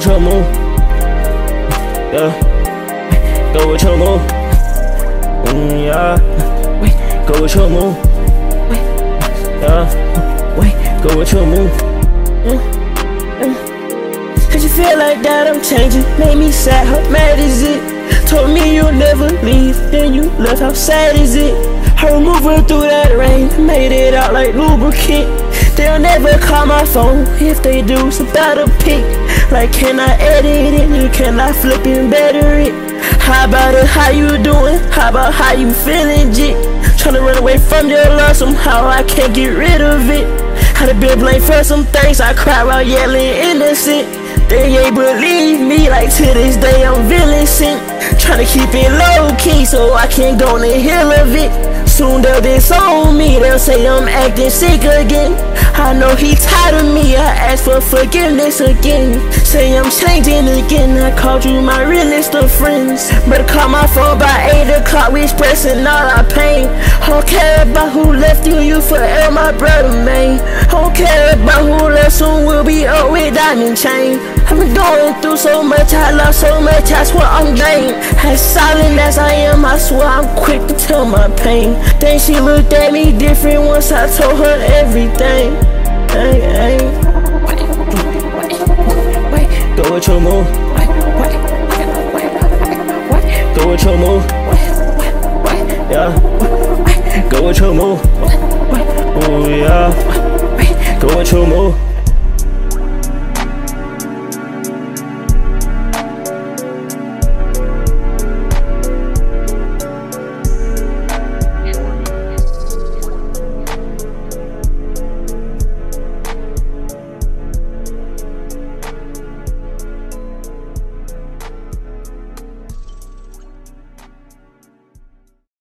With your move. Yeah. Go with your move. Mm, yeah. Wait. Go with your move. Wait. Yeah. Wait. Go with your move. Mm. Mm. Cause you feel like that I'm changing. Made me sad. How mad is it? Told me you'll never leave. Then you left. How sad is it? Her through that rain. Made it out like lubricant. They'll never call my phone. If they do, it's about a. Like, can I edit it? Can I flip and better it? How about it? How you doing? How about how you feeling, G? Tryna run away from your love, somehow I can't get rid of it. Had to be blamed for some things, I cry while yelling innocent. They ain't believe me, like to this day I'm villain Tryna keep it low key so I can't go on the hill of it. Soon they'll disown me, they'll say I'm acting sick again. I know he tired of me, I ask for forgiveness again. Say I'm changing again, I called you my realest of friends. Better call my phone by 8 o'clock, we expressing all our pain. Don't care about who left you, you forever my brother, man. Don't care about who left, soon we'll be up with diamond chain. Going through so much, I lost so much, I swear I'm drained. As silent as I am, I swear I'm quick to tell my pain. Then she looked at me different once I told her everything. Hey, hey. Go with your move. Go with your move. Yeah. Go with your move. Oh yeah. Go with your move.